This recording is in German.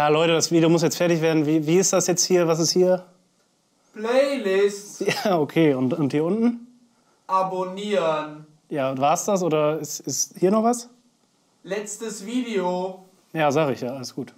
Ja, Leute, das Video muss jetzt fertig werden. Wie, wie ist das jetzt hier? Was ist hier? Playlist Ja, okay. Und, und hier unten? abonnieren. Ja, war's das oder ist, ist hier noch was? Letztes Video. Ja, sag ich ja, alles gut.